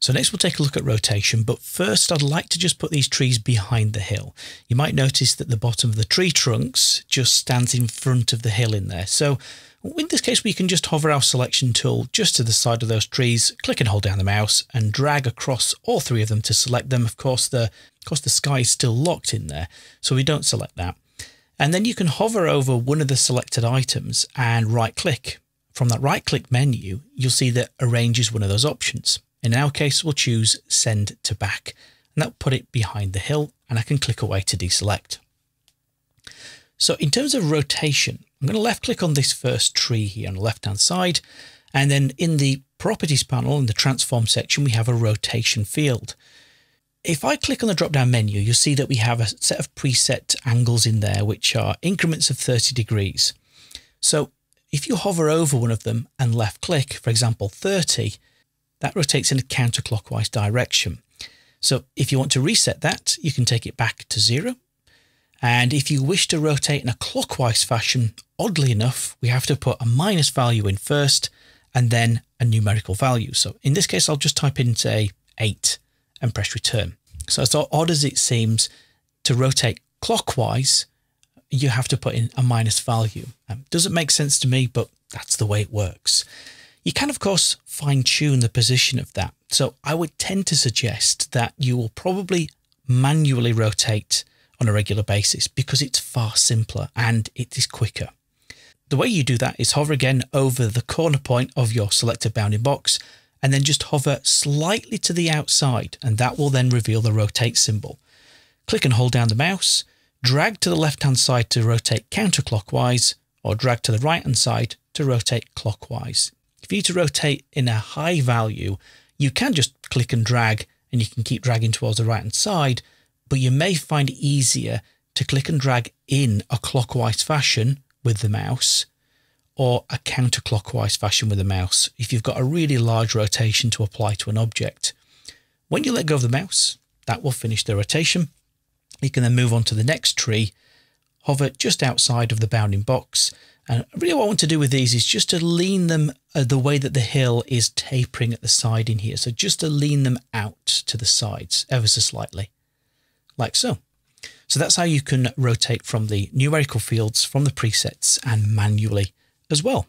So next we'll take a look at rotation, but first I'd like to just put these trees behind the hill. You might notice that the bottom of the tree trunks just stands in front of the hill in there. So in this case, we can just hover our selection tool just to the side of those trees, click and hold down the mouse and drag across all three of them to select them. Of course, the, of course, the sky is still locked in there, so we don't select that. And then you can hover over one of the selected items and right click. From that right click menu, you'll see that arrange is one of those options. In our case, we'll choose send to back and that'll put it behind the hill and I can click away to deselect. So in terms of rotation, I'm going to left click on this first tree here on the left hand side. And then in the properties panel in the transform section, we have a rotation field. If I click on the drop down menu, you'll see that we have a set of preset angles in there, which are increments of 30 degrees. So if you hover over one of them and left click, for example, 30, that rotates in a counterclockwise direction. So if you want to reset that, you can take it back to zero. And if you wish to rotate in a clockwise fashion, oddly enough, we have to put a minus value in first and then a numerical value. So in this case, I'll just type in, say, 8 and press return. So as odd as it seems, to rotate clockwise, you have to put in a minus value. Um, doesn't make sense to me, but that's the way it works. You can, of course, fine tune the position of that. So I would tend to suggest that you will probably manually rotate on a regular basis because it's far simpler and it is quicker. The way you do that is hover again over the corner point of your selected bounding box and then just hover slightly to the outside and that will then reveal the rotate symbol. Click and hold down the mouse, drag to the left hand side to rotate counterclockwise or drag to the right hand side to rotate clockwise. If you to rotate in a high value, you can just click and drag and you can keep dragging towards the right hand side, but you may find it easier to click and drag in a clockwise fashion with the mouse or a counterclockwise fashion with the mouse if you've got a really large rotation to apply to an object. When you let go of the mouse, that will finish the rotation. You can then move on to the next tree, hover just outside of the bounding box. And really what I want to do with these is just to lean them uh, the way that the hill is tapering at the side in here. So just to lean them out to the sides ever so slightly, like so. So that's how you can rotate from the numerical fields from the presets and manually as well.